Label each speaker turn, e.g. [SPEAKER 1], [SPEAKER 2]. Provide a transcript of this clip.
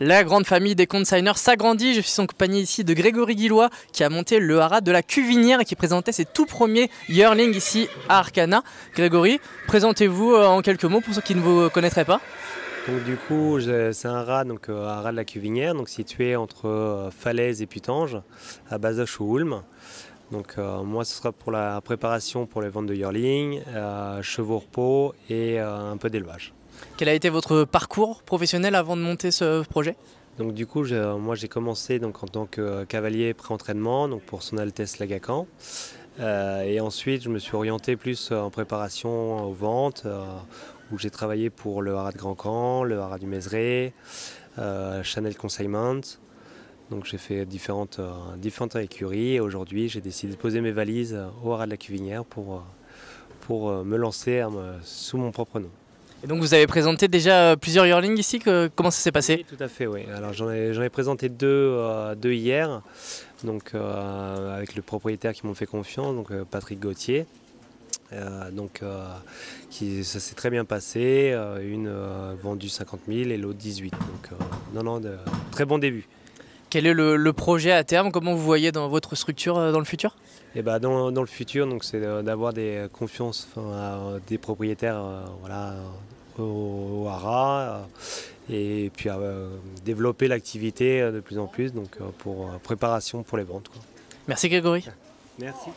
[SPEAKER 1] La grande famille des consigners s'agrandit. Je suis en compagnie ici de Grégory Guillois qui a monté le haras de la Cuvinière et qui présentait ses tout premiers yearlings ici à Arcana. Grégory, présentez-vous euh, en quelques mots pour ceux qui ne vous connaîtraient pas.
[SPEAKER 2] Donc du coup, c'est un rat, donc euh, un rat de la Cuvinière, donc situé entre euh, Falaise et Putange, à Bazoches ou Ulm. Donc moi, ce sera pour la préparation pour les ventes de yearling, chevaux repos et un peu d'élevage.
[SPEAKER 1] Quel a été votre parcours professionnel avant de monter ce projet?
[SPEAKER 2] Donc du coup, moi j'ai commencé donc, en tant que cavalier pré-entraînement donc pour son Altesse Lagacan. Euh, et ensuite, je me suis orienté plus en préparation aux ventes, euh, où j'ai travaillé pour le Haras de Grand Camp, le Haras du Mézeray, euh, Chanel Consignment. Donc j'ai fait différentes, différentes écuries et aujourd'hui j'ai décidé de poser mes valises au Haras de la Cuvinière pour, pour me lancer sous mon propre nom.
[SPEAKER 1] Et donc vous avez présenté déjà euh, plusieurs yearlings ici, comment ça s'est passé?
[SPEAKER 2] Oui, Tout à fait, oui. Alors j'en ai, présenté deux, euh, deux hier, donc euh, avec le propriétaire qui m'ont fait confiance, donc Patrick Gauthier. donc qui, ça s'est très bien passé, une vendue 50 000 et l'autre 18. Donc non, non, de, très bon début.
[SPEAKER 1] Quel est le, projet à terme? Comment vous voyez dans votre structure dans le futur?
[SPEAKER 2] Et eh bah ben, dans, le futur, c'est d'avoir des confiances, des propriétaires voilà, au, haras et puis développer l'activité de plus en plus donc pour préparation pour les ventes.
[SPEAKER 1] Merci Grégory.
[SPEAKER 2] Merci.